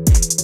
you.